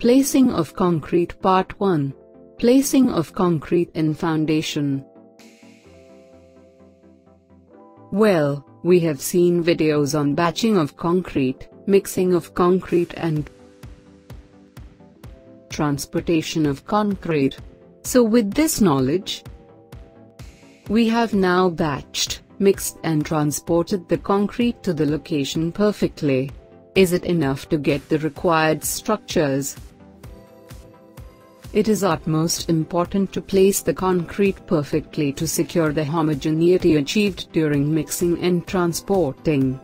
Placing of concrete Part 1 Placing of concrete in foundation Well, we have seen videos on batching of concrete, mixing of concrete and transportation of concrete. So with this knowledge, we have now batched, mixed and transported the concrete to the location perfectly. Is it enough to get the required structures? It is utmost important to place the concrete perfectly to secure the homogeneity achieved during mixing and transporting.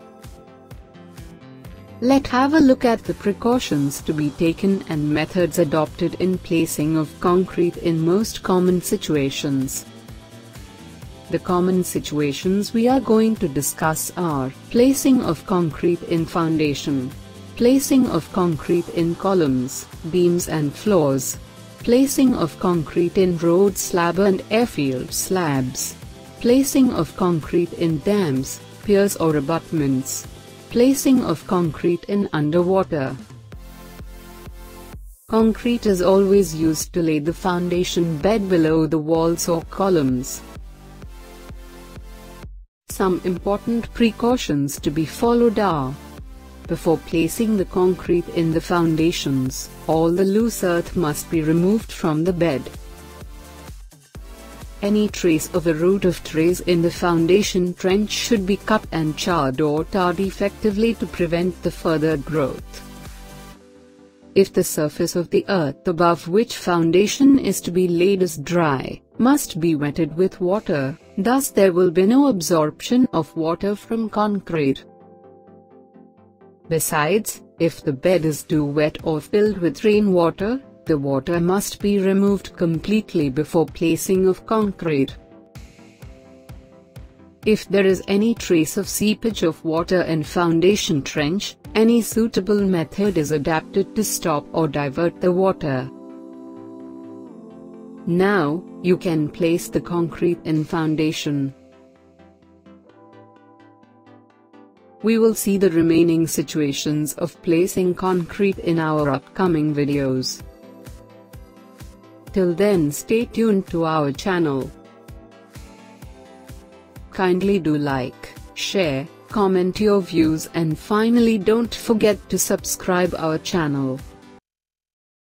Let's have a look at the precautions to be taken and methods adopted in placing of concrete in most common situations. The common situations we are going to discuss are placing of concrete in foundation, placing of concrete in columns, beams and floors, placing of concrete in road slab and airfield slabs, placing of concrete in dams, piers or abutments, placing of concrete in underwater. Concrete is always used to lay the foundation bed below the walls or columns. Some important precautions to be followed are before placing the concrete in the foundations, all the loose earth must be removed from the bed. Any trace of a root of trees in the foundation trench should be cut and charred or tarred effectively to prevent the further growth. If the surface of the earth above which foundation is to be laid is dry, must be wetted with water, thus there will be no absorption of water from concrete. Besides, if the bed is too wet or filled with rainwater, the water must be removed completely before placing of concrete. If there is any trace of seepage of water in foundation trench, any suitable method is adapted to stop or divert the water. Now, you can place the concrete in foundation. We will see the remaining situations of placing concrete in our upcoming videos. Till then stay tuned to our channel. Kindly do like, share, comment your views and finally don't forget to subscribe our channel.